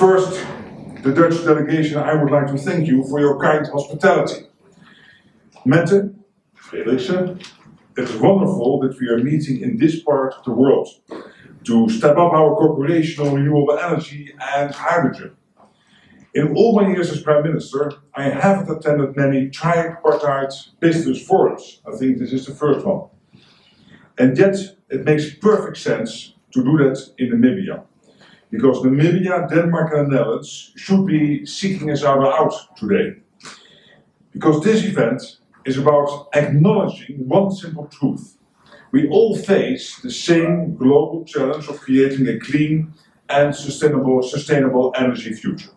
First, the Dutch delegation, I would like to thank you for your kind hospitality. Mette, Frederiksen, it is wonderful that we are meeting in this part of the world to step up our cooperation on renewable energy and hydrogen. In all my years as Prime Minister, I haven't attended many tripartite business forums. I think this is the first one. And yet, it makes perfect sense to do that in Namibia. Because Namibia, Denmark and the Netherlands should be seeking us out today. Because this event is about acknowledging one simple truth. We all face the same global challenge of creating a clean and sustainable, sustainable energy future.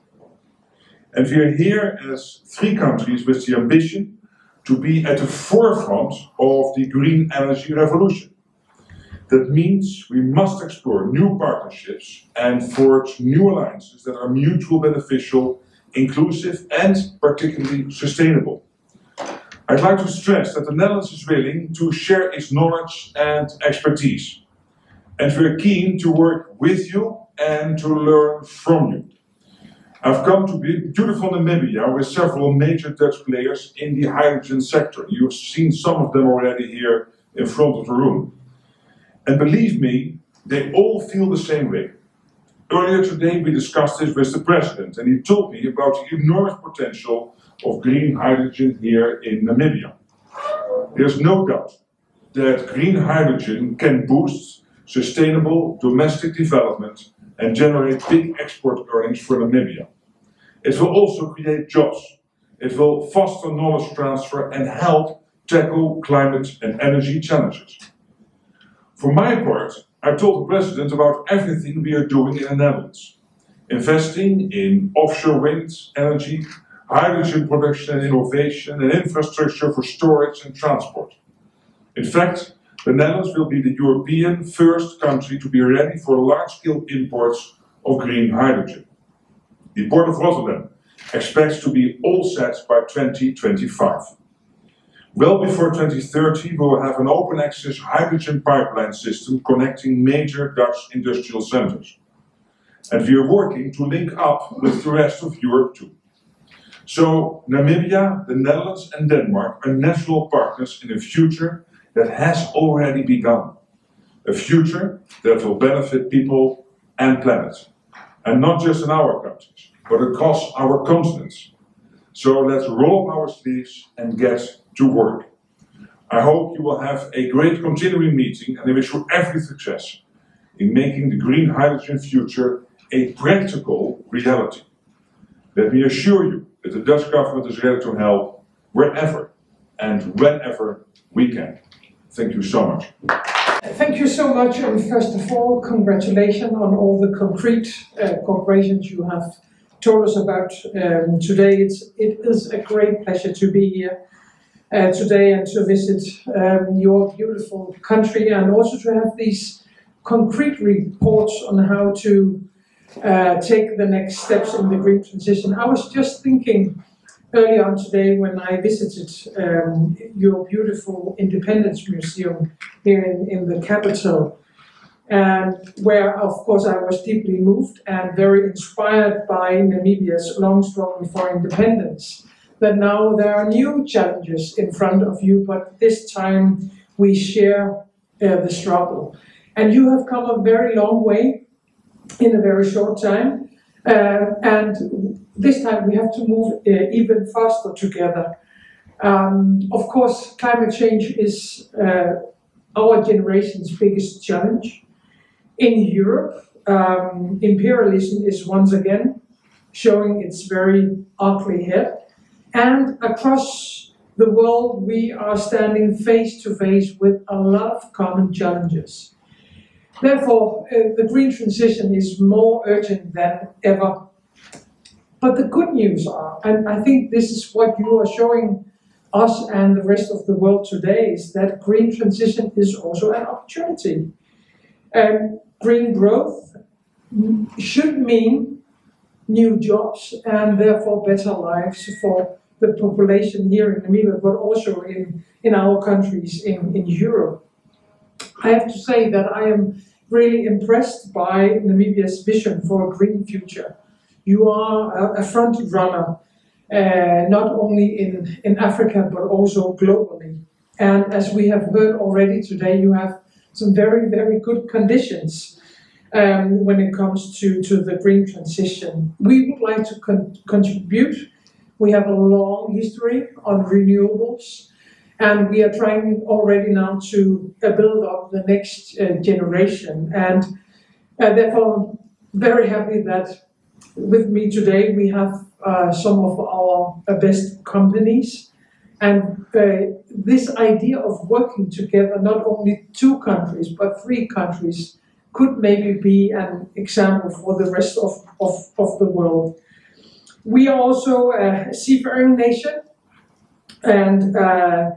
And we are here as three countries with the ambition to be at the forefront of the green energy revolution. That means we must explore new partnerships and forge new alliances that are mutually beneficial, inclusive, and particularly sustainable. I'd like to stress that the Netherlands is willing to share its knowledge and expertise. And we're keen to work with you and to learn from you. I've come to be beautiful Namibia with several major Dutch players in the hydrogen sector. You've seen some of them already here in front of the room. And believe me, they all feel the same way. Earlier today we discussed this with the President and he told me about the enormous potential of green hydrogen here in Namibia. There's no doubt that green hydrogen can boost sustainable domestic development and generate big export earnings for Namibia. It will also create jobs. It will foster knowledge transfer and help tackle climate and energy challenges. For my part, I told the President about everything we are doing in the Netherlands. Investing in offshore wind energy, hydrogen production and innovation, and infrastructure for storage and transport. In fact, the Netherlands will be the European first country to be ready for large-scale imports of green hydrogen. The Port of Rotterdam expects to be all set by 2025. Well before 2030, we will have an open access hydrogen pipeline system connecting major Dutch industrial centers. And we are working to link up with the rest of Europe too. So Namibia, the Netherlands and Denmark are natural partners in a future that has already begun. A future that will benefit people and planet. And not just in our countries, but across our continents. So let's roll up our sleeves and get to work. I hope you will have a great continuing meeting and I wish you every success in making the green hydrogen future a practical reality. Let me assure you that the Dutch government is ready to help wherever and whenever we can. Thank you so much. Thank you so much, and first of all, congratulations on all the concrete uh, cooperations you have told us about um, today. It's, it is a great pleasure to be here uh, today and to visit um, your beautiful country and also to have these concrete reports on how to uh, take the next steps in the green transition. I was just thinking early on today when I visited um, your beautiful Independence Museum here in, in the capital, and where, of course, I was deeply moved and very inspired by Namibia's long struggle for independence. That now there are new challenges in front of you, but this time we share uh, the struggle. And you have come a very long way in a very short time. Uh, and this time we have to move uh, even faster together. Um, of course, climate change is uh, our generation's biggest challenge. In Europe, um, imperialism is once again showing its very ugly head. And across the world, we are standing face to face with a lot of common challenges. Therefore, uh, the green transition is more urgent than ever but the good news are, and I think this is what you are showing us and the rest of the world today, is that green transition is also an opportunity. And green growth should mean new jobs and therefore better lives for the population here in Namibia, but also in, in our countries in, in Europe. I have to say that I am really impressed by Namibia's vision for a green future You are a, a front runner, uh, not only in, in Africa, but also globally. And as we have heard already today, you have some very, very good conditions um, when it comes to, to the green transition. We would like to con- contribute. We have a long history on renewables, and we are trying already now to uh, build up the next uh, generation. And uh, therefore, very happy that with me today we have uh, some of our best companies. And uh, this idea of working together, not only two countries, but three countries, could maybe be an example for the rest of, of, of the world. We are also a seafaring nation, and uh,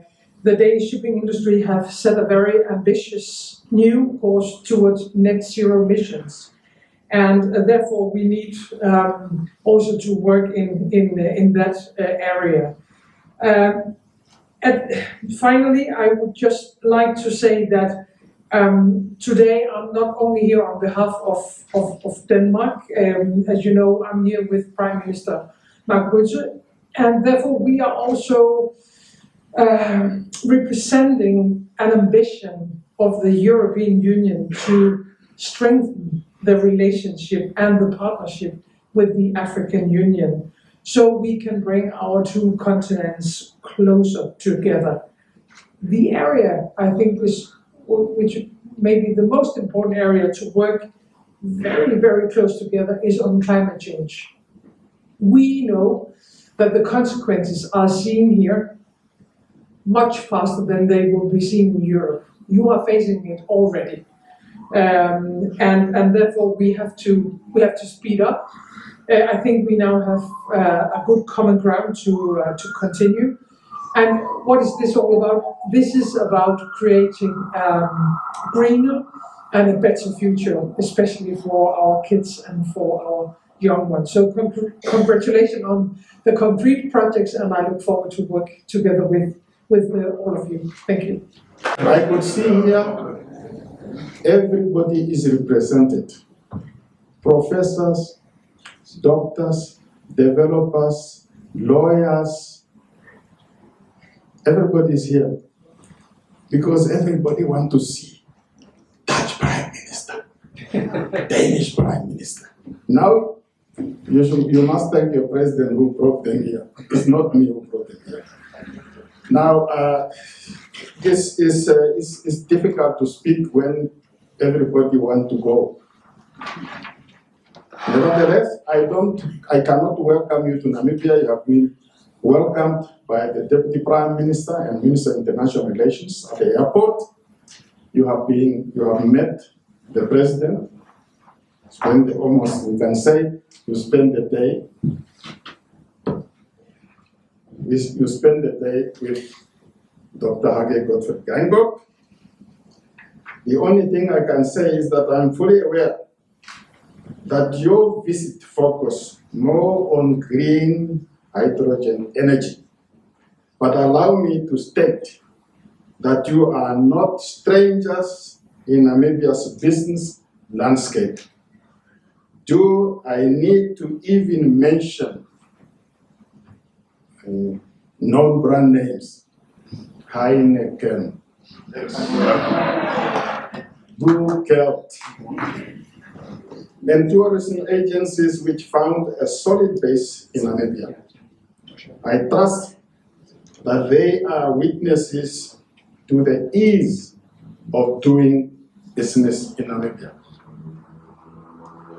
the Danish shipping industry have set a very ambitious new course towards net zero emissions. And uh, therefore, we need um, also to work in, in, in that uh, area. And finally, I would just like to say that um, today I'm not only here on behalf of, of, of Denmark, um, as you know, I'm here with Prime Minister Mark Rutte, and therefore we are also um, representing an ambition of the European Union to strengthen the relationship and the partnership with the African Union so we can bring our two continents closer together. The area, I think, is which may be the most important area to work very, very close together is on climate change. We know that the consequences are seen here much faster than they will be seen in Europe. You are facing it already. Um, and, and therefore we have to we have to speed up. Uh, I think we now have uh, a good common ground to uh, to continue. And what is this all about? This is about creating um, greener and a better future, especially for our kids and for our young ones. So congratulations on the concrete projects, and I look forward to work together with with uh, all of you. Thank you. I could see here everybody is represented. Professors, doctors, developers, lawyers, Everybody is here because everybody want to see Dutch Prime Minister, Danish Prime Minister. Now, you, should, you must thank your president who brought them here. It's not me who brought them here. Now, uh, this is uh, it's, it's difficult to speak when everybody want to go. Nevertheless, I don't, I cannot welcome you to Namibia. You have been welcomed by the Deputy Prime Minister and Minister of International Relations at the airport. You have been, you have met the President, spend almost, we can say, you spend the day, you spend the day with Dr. Hage Gottfried Geingob. The only thing I can say is that I'm fully aware that your visit focus more on green hydrogen energy. But allow me to state that you are not strangers in Namibia's business landscape. Do I need to even mention uh, non-brand names? Heineken, Blue Kelt, and tourism agencies which found a solid base in Namibia. I trust that they are witnesses to the ease of doing business in Namibia.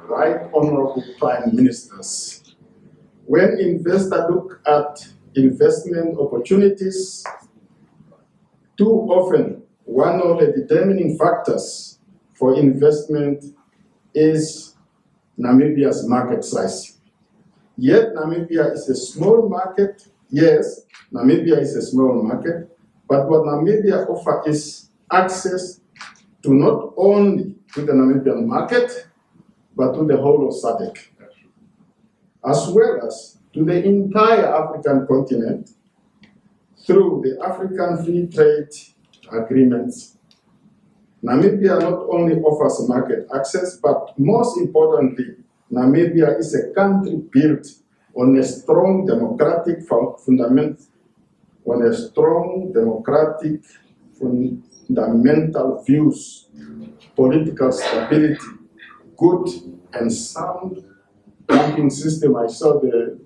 Right Honorable Prime Ministers, when investors look at investment opportunities, too often one of the determining factors for investment is Namibia's market size. Yet Namibia is a small market. Yes, Namibia is a small market, but what Namibia offers is access to not only to the Namibian market, but to the whole of SADC, as well as to the entire African continent through the African Free Trade Agreements. Namibia not only offers market access, but most importantly, Namibia is a country built on a strong democratic fun- fundament, on a strong democratic fundamental views, political stability, good and sound banking system. I saw the,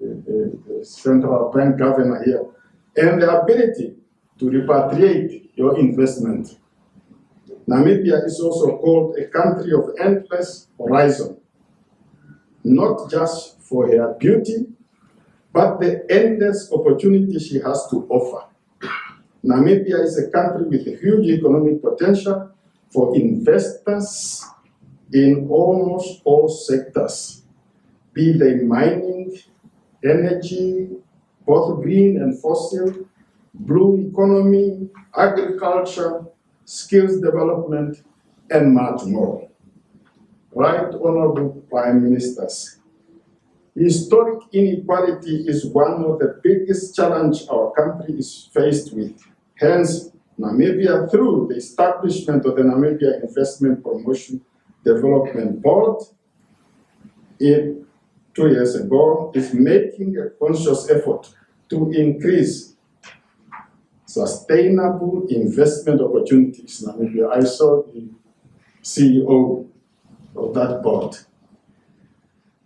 the, the- the central bank governor here, and the ability to repatriate your investment. Namibia is also called a country of endless horizon, not just for her beauty, but the endless opportunity she has to offer. Namibia is a country with a huge economic potential for investors in almost all sectors, be they mining, energy, both green and fossil, blue economy, agriculture, skills development, and much more. Right, Honorable Prime Ministers, historic inequality is one of the biggest challenges our country is faced with. Hence, Namibia, through the establishment of the Namibia Investment Promotion Development Board, in two years ago, is making a conscious effort to increase sustainable investment opportunities Namibia. I saw the CEO of that board.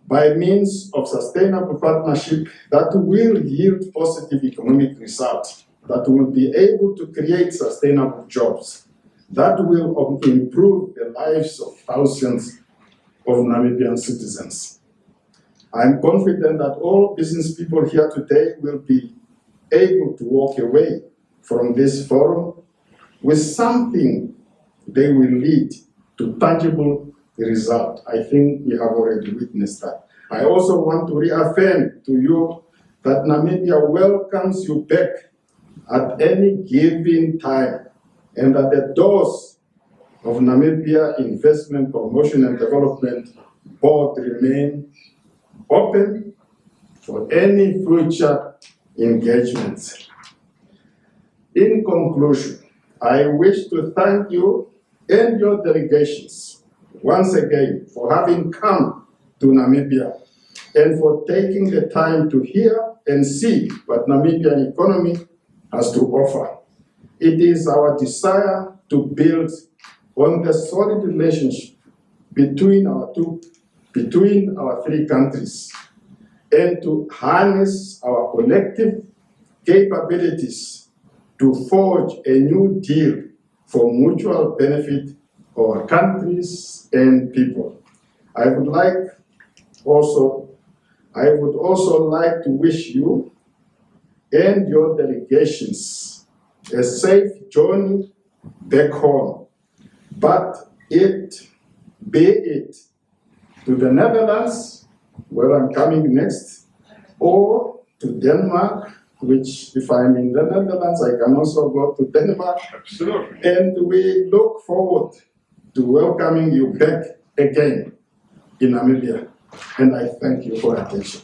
By means of sustainable partnership that will yield positive economic results, that will be able to create sustainable jobs, that will improve the lives of thousands of Namibian citizens. I'm confident that all business people here today will be able to walk away from this forum with something they will lead to tangible result. I think we have already witnessed that. I also want to reaffirm to you that Namibia welcomes you back at any given time and that the doors of Namibia Investment Promotion and Development Board remain open for any future engagements. In conclusion, I wish to thank you and your delegations once again for having come to Namibia and for taking the time to hear and see what Namibian economy has to offer. It is our desire to build on the solid relationship between our two, between our three countries, and to harness our collective capabilities to forge a new deal for mutual benefit of our countries and people. I would like also, I would also like to wish you and your delegations a safe journey back home. But it, be it to the Netherlands, where I'm coming next, or to Denmark, which if I'm in the Netherlands, I can also go to Denmark. Absolutely. And we look forward to welcoming you back again in Namibia. And I thank you for attention.